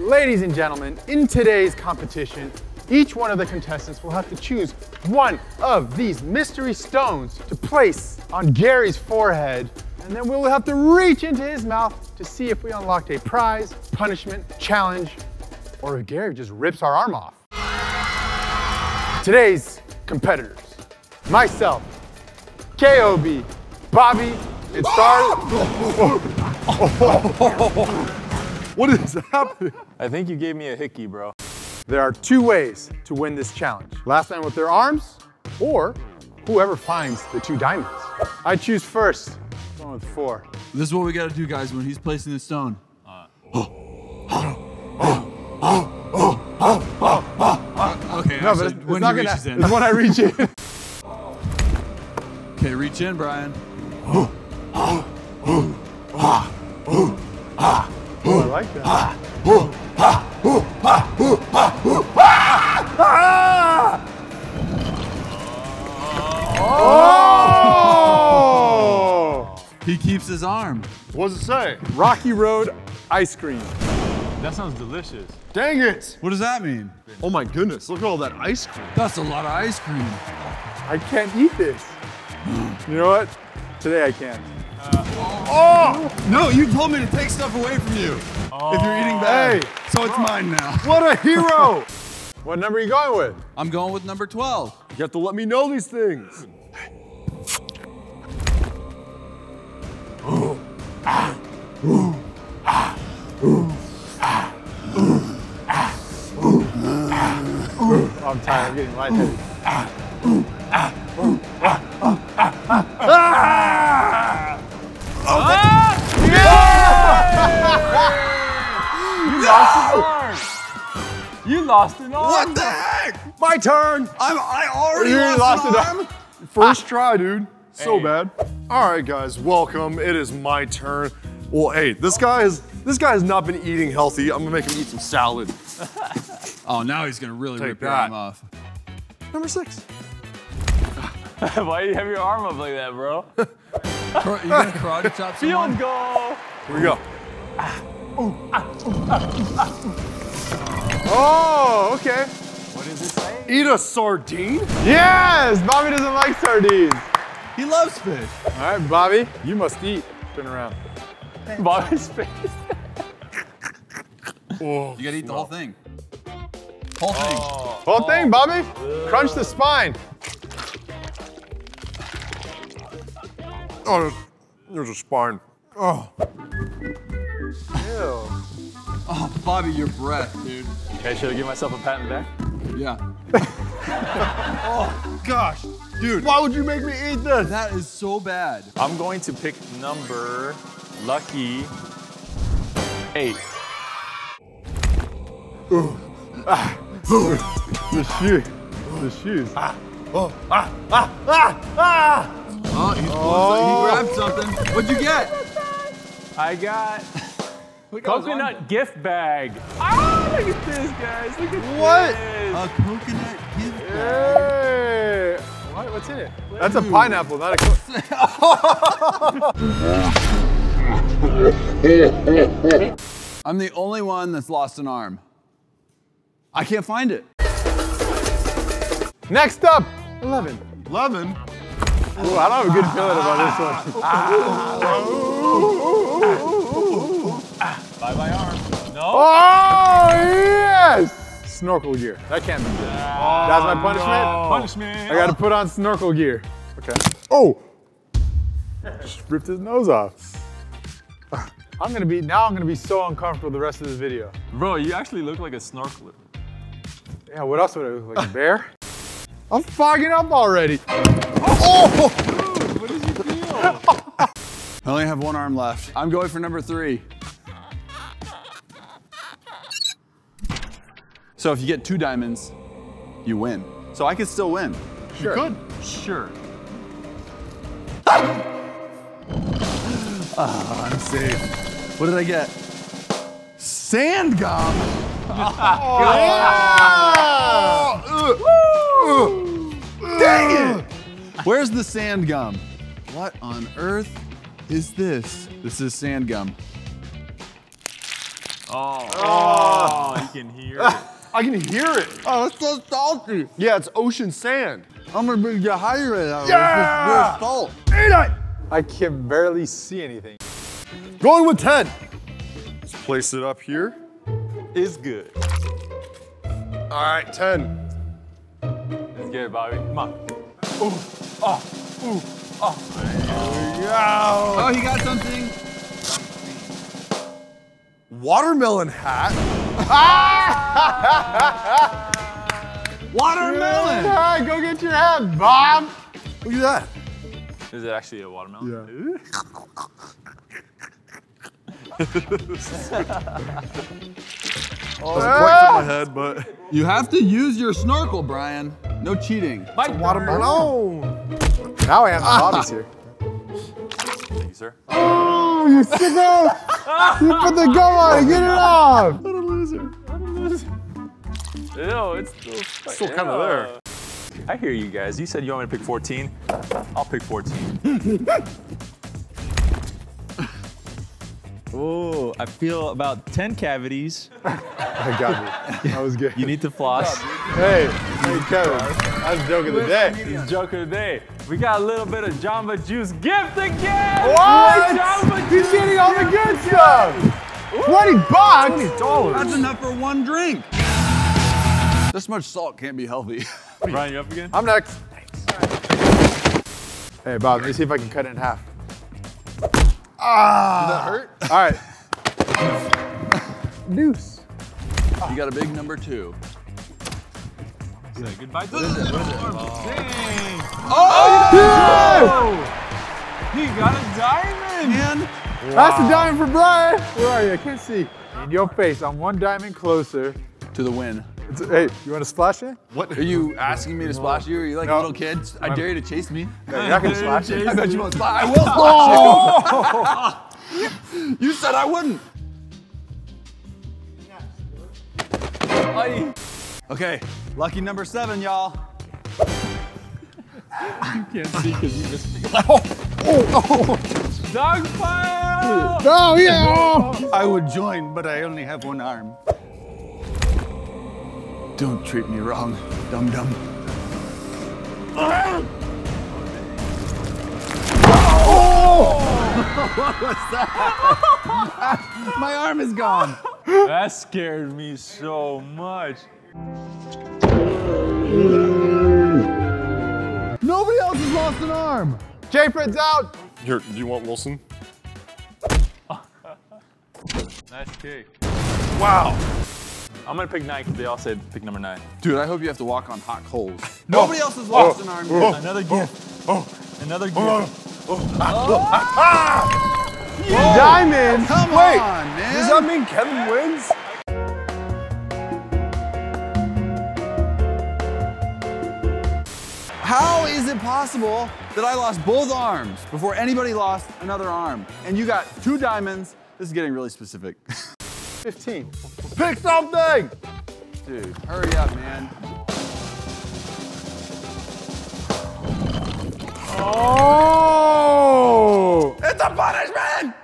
Ladies and gentlemen, in today's competition, each one of the contestants will have to choose one of these mystery stones to place on Gary's forehead, and then we'll have to reach into his mouth to see if we unlocked a prize, punishment, challenge, or if Gary just rips our arm off. Today's competitors, myself, KOB, Bobby, and Star. What is happening? I think you gave me a hickey, bro. There are two ways to win this challenge. Last man with their arms, or whoever finds the two diamonds. I choose first, going with four. This is what we gotta do, guys, when he's placing the stone. okay, No, but said it's, it's when not he gonna, in. it's when I reach in. Okay, reach in, Bryan. Oh, I like that. Oh! He keeps his arm. What does it say? Rocky Road ice cream. That sounds delicious. Dang it! What does that mean? Oh my goodness, look at all that ice cream. That's a lot of ice cream. I can't eat this. You know what? Today I can. Oh! No, you told me to take stuff away from you. If you're eating bad. Hey. So it's mine now. What a hero! What number are you going with? I'm going with number 12. you have to let me know these things. I'm tired. I'm getting lightheaded. You ah! What the heck? My turn! I'm, I already You lost, lost an it. arm. First ah. try, dude. So Hey. bad. All right, guys, welcome. It is my turn. Well, hey, this guy is this guy has not been eating healthy. I'm gonna make him eat some salad. Oh, now he's gonna really Take rip your that. arm off. Number six. Why do you have your arm up like that, bro? You gonna karate chop someone? Field goal. Here we go. Ah. Ah. Oh, okay. What does it say? Eat a sardine? Yes! Bobby doesn't like sardines. He loves fish. All right, Bobby, you must eat. Turn around. Bobby's face. Oh, You gotta eat the whole thing. Whole thing. Oh. Whole thing, Bobby. Crunch the spine. oh there's, there's a spine. Oh, Ew. Oh, Bobby, your breath, dude. Okay, should I give myself a pat in the back? Yeah. Oh, gosh, dude, why would you make me eat this? That is so bad. I'm going to pick number lucky eight. Ooh! Ah! The shoe. The shoes. Ah. Oh, Ah! Ah! Ah! Ah! he's he grabbed something. What'd you get? I got Look at his coconut gift bag. Ah, look at this, guys. Look at What? this. A coconut gift bag. Hey. What? What's in it? That's a pineapple, not a. coconut. I'm the only one that's lost an arm. I can't find it. Next up, 11. 11. Ooh, I don't have a good feeling about this one. Bye bye arm. No. Oh, yes! Snorkel gear. That can't be good. That's my oh, punishment? Punishment. I gotta put on snorkel gear. Okay. Oh! Just ripped his nose off. I'm gonna be, now I'm gonna be so uncomfortable the rest of this video. Bro, you actually look like a snorkeler. Yeah, what else would I look like, a bear? I'm fogging up already. Oh. oh! What is your deal? I only have one arm left. I'm going for number three. So if you get two diamonds, you win. So I could still win. Sure. Good. sure. Ah, I'm safe. What did I get? Sand gum. Dang it! Where's the sand gum? What on earth is this? This is sand gum. Oh. oh you can hear it. I can hear it. Oh, it's so salty. Yeah, it's ocean sand. I'm gonna be dehydrated. out of Yeah! this salt. Eat it! I can barely see anything. Going with 10. Let's place it up here. Is good. All right, 10. Let's get it, Bobby. Come on. Oh, ooh, ah. Oh. Yeah. Oh, he got something. Watermelon hat. Watermelon. All right, go get your hat, Bob. Look at that. Is it actually a watermelon? Yeah. Doesn't oh, quite fit my head, but You have to use your snorkel, Bryan. No cheating. Mike, watermelon. Now I have Bobby's ah. here. Thank you, sir. Oh, you sicko! you put the gum on it, get it off! What a loser. It's still, Still kinda there. I hear you guys. You said you want me to pick 14. I'll pick 14. oh, I feel about 10 cavities. I got you. That was good. You need to floss. Hey, hey Kevin, that's joke of the day. This joke of the day. We got a little bit of Jamba Juice gift again. What? Jamba He's Juice. getting all the good stuff. 20 bucks? $20. That's enough for one drink. This much salt can't be healthy. Bryan, you up again? I'm next. Hey, Bob, let me see if I can cut it in half. Ah! Does that hurt? All right. Deuce. You got a big number two. Say goodbye to the Dang. Oh! He got a diamond. Man, That's a diamond for Bryan. Where are you? I can't see. In your face. I'm one diamond closer. to the win. It's, hey, you want to splash it? What? Are you asking me to splash you? Are you like No. little kids? I dare you to chase me. No, you're not going to splash it. I bet you won't splash. I will splash you. you said I wouldn't. Ay. Okay, lucky number seven, y'all. You can't see because you missed Dog pile. Oh, yeah. I would join, but I only have one arm. Don't treat me wrong, dum dum. what was that? My arm is gone. That scared me so much. Nobody else has lost an arm. J-Fred's out. Here, do you want Wilson? Nice kick. Wow. I'm gonna pick nine because they all said pick number nine. Dude, I hope you have to walk on hot coals. Nobody else has lost an arm yet. Another gift. Oh. oh. Another oh. gift. Oh. Ah. Diamond. Come Wait, on, man. Does that mean Kevin wins? How is it possible that I lost both arms before anybody lost another arm? And you got two diamonds. This is getting really specific. 15. Pick something! Dude, hurry up, man. Oh! It's a punishment!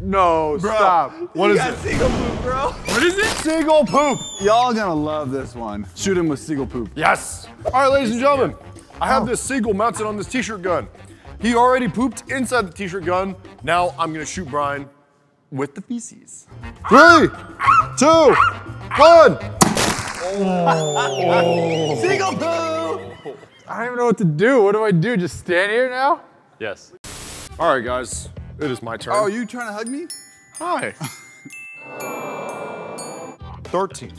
No, stop. What you is got it? seagull poop, bro. What is it? Seagull poop. Y'all gonna love this one. Shoot him with seagull poop. Yes. All right, ladies and gentlemen, I have this seagull mounted on this t-shirt gun. He already pooped inside the t-shirt gun. Now I'm gonna shoot Bryan with the feces. Three, two, one. Oh. Seagull poo! I don't even know what to do. What do I do? Just stand here now? Yes. All right, guys, it is my turn. Oh, you trying to hug me? Hi. 13.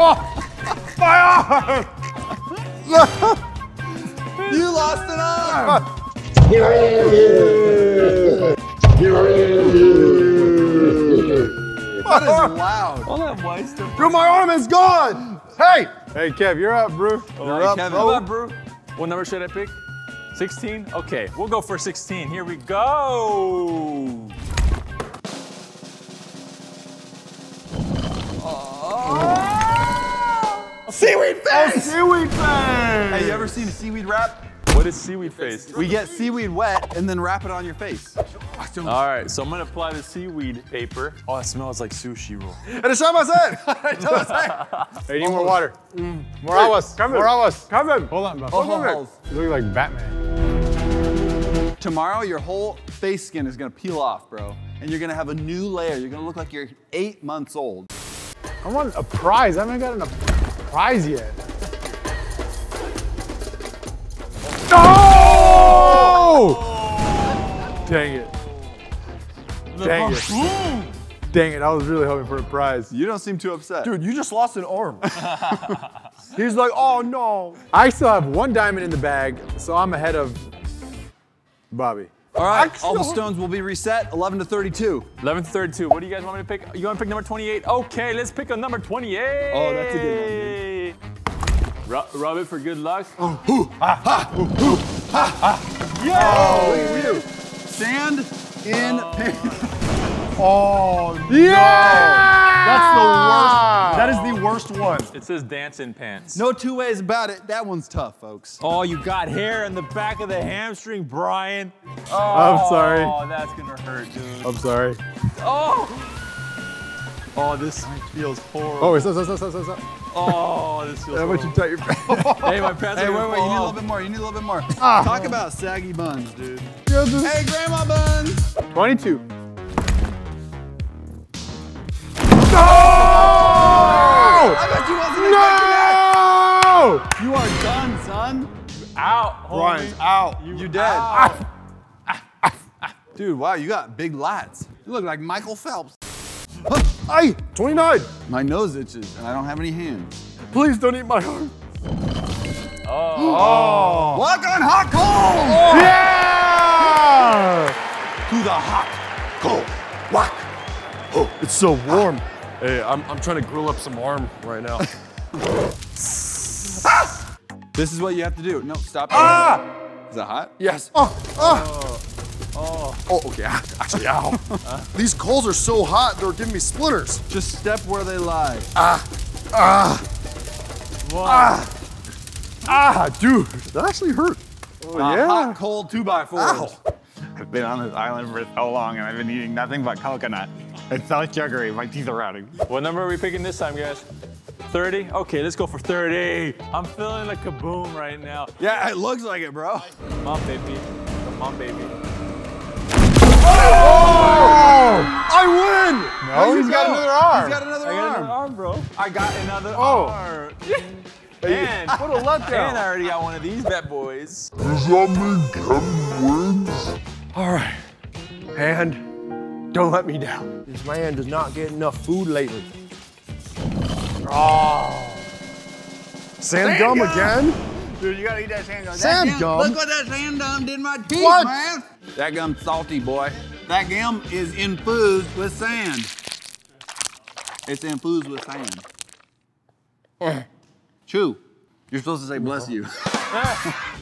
Oh, you lost an arm! That is loud. All that white stuff. Dude, my arm is gone. Hey, Hey, Kev, you're up, bro. You're up, Kevin. bro. How about, bro? What number should I pick? 16? Okay, we'll go for 16. Here we go. Seaweed face! Seaweed face! Hey, you ever seen a seaweed wrap? What is seaweed face? We get seaweed wet and then wrap it on your face. All right, so I'm gonna apply the seaweed paper. Oh, it smells like sushi roll. And it's shot my set! Hey, need more water. Mm. More aguas. Come More in. aguas. Come in. Hold on, bro. Oh, Hold on. holes. You look like Batman. Tomorrow, your whole face skin is gonna peel off, bro. And you're gonna have a new layer. You're gonna look like you're eight months old. I want a prize. I haven't gotten a prize yet. Oh! Dang it. Dang it. Dang it. I was really hoping for a prize. You don't seem too upset. Dude, you just lost an arm. He's like, oh no. I still have one diamond in the bag, so I'm ahead of Bobby. All right, all the stones will be reset, 11 to 32. 11 to 32. What do you guys want me to pick? You want to pick number 28? Okay, let's pick a number 28. Oh, that's a good one. Rub, rub it for good luck. Oh, hoo, ha ha! Yo! Oh, Sand in oh. pants. Oh no. Yeah! That's the worst. That is the worst one. It says dance in pants. No two ways about it. That one's tough, folks. Oh, you got hair in the back of the hamstring, Bryan. Oh, I'm sorry. Oh, that's gonna hurt, dude. I'm sorry. Oh. Oh, this feels horrible. Oh, wait, stop, stop, stop, stop, stop. Oh, this feels horrible. How much you horrible. tight your pants? Hey, my pants Hey, are wait, gonna wait, you need a little bit more. You need a little bit more. Ah. Talk about saggy buns, dude. Hey, grandma buns. 22. You wasn't expecting that. No! You are done, son. Out, Bryan's out. You dead. Ah. Dude, wow, you got big lats. You look like Michael Phelps. Hey, 29. My nose itches and I don't have any hands. Please don't eat my arm. Oh. Walk on hot coal! Oh. Yeah! To the hot coal. Walk. Oh, it's so warm. Hey, I'm, I'm trying to grill up some arm right now. This is what you have to do. No, stop. ah! Is that hot? Yes. Oh, oh. Oh, oh okay. Ah, Actually, ow. These coals are so hot, they're giving me splinters. Just step where they lie. Ah, Ah. Whoa. Ah. Ah, dude. That actually hurt. Oh, Uh, yeah. Hot coal two by fours. Ow. I've been on this island for so long and I've been eating nothing but coconut. It's not sugary, my teeth are rotting. What number are we picking this time, guys? 30? Okay, let's go for 30. I'm feeling like a kaboom right now. Yeah, it looks like it, bro. Come on, baby. Come on, baby. Oh! I win! Oh, he's got another arm. He's got another I got arm. another arm, bro. I got another Oh. arm. and, What a letdown. and I already got one of these bad boys. All right. Hand, don't let me down. This man does not get enough food lately. Oh. Sand, gum, again? Dude, you gotta eat that sand gum. Sand gum? Look what that sand gum did to my teeth, What? man. That gum's salty, boy. That gum is infused with sand. It's infused with sand. Chew. You're supposed to say bless you.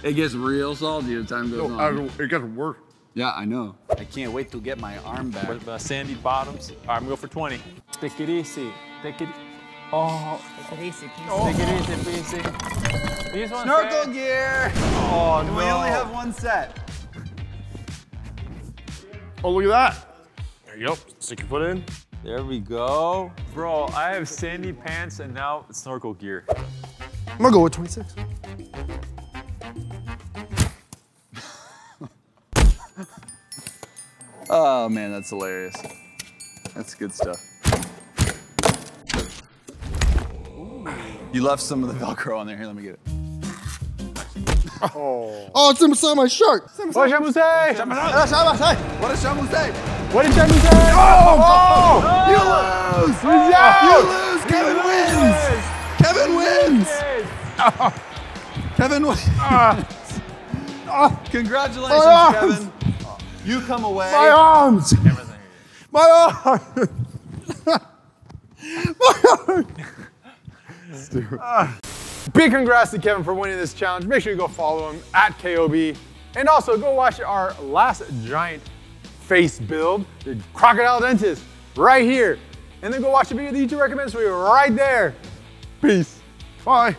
it gets real salty as time goes I on. don't, it doesn't work. Yeah, I know. I can't wait to get my arm back. With uh, sandy bottoms. All right, I'm going for 20. Take it easy. Take it. Oh, take it easy, take it easy. These ones Snorkel say- gear. Oh, And we only have one set. Oh, look at that. There you go. Stick your foot in. There we go. Bro, I have sandy pants and now snorkel gear. I'm gonna go with 26. Oh man, that's hilarious. That's good stuff. You left some of the Velcro on there. Here, let me get it. Oh, oh it's inside my shirt. What did Shamu ah, say? What does Shamu say? What did Shamu say? Oh! oh! You lose! He's out! You lose! Kevin wins! Kevin wins! Kevin wins! Ah. Congratulations, My arms! Kevin. You come away. My arms. My arms. My arms. uh, big congrats to Kevin for winning this challenge. Make sure you go follow him at KOB. And also go watch our last giant face build, the crocodile dentist, right here. And then go watch the video that YouTube recommends for you right there. Peace. Bye.